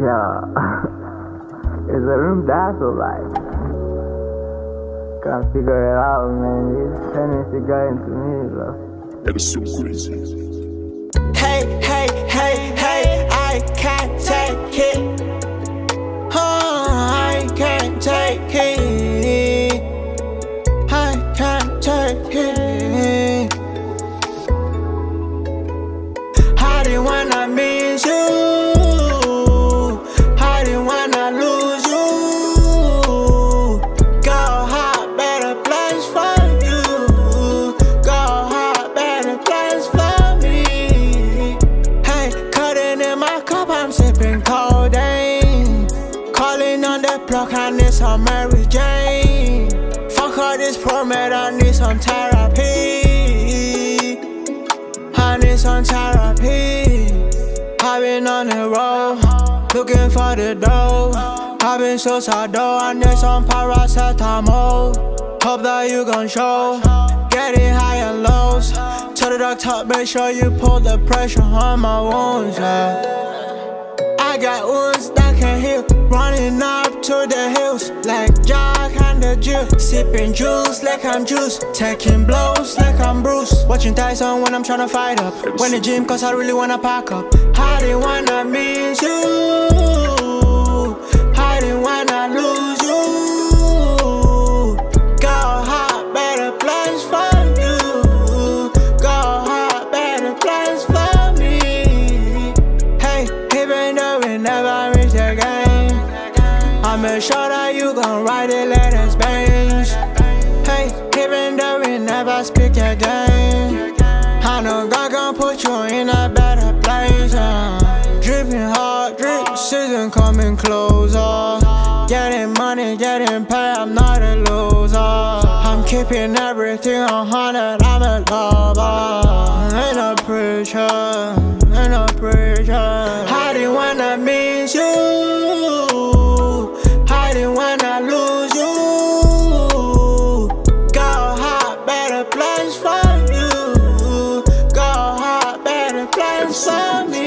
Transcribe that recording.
Yeah. it's a room dark or light? Can't figure it out, man. This Hennessy got into me, bro. That is so crazy. Hey, hey, hey, hey, some Mary Jane. Fuck all this promet, I need some therapy. I need some therapy. I've been on the road, looking for the dough. I've been though, I need some paracetamol. Hope that you gon' show. Getting high and lows. Tell the doctor, make sure you pull the pressure on my wounds. Yeah. I got wounds that can heal. Running up to the hills like Jack and the Jill. Sipping juice like I'm juice. Taking blows like I'm Bruce. Watching Tyson when I'm tryna fight up. When the gym, cause I really wanna pack up. I didn't wanna miss you. Gon' ride it, let us bangs. Hey, even though we never speak again, I know God gon' put you in a better place. Uh. Dripping hard, drip season coming closer. Getting money, getting paid, I'm not a loser. I'm keeping everything on hundred, I'm a lover. inside me.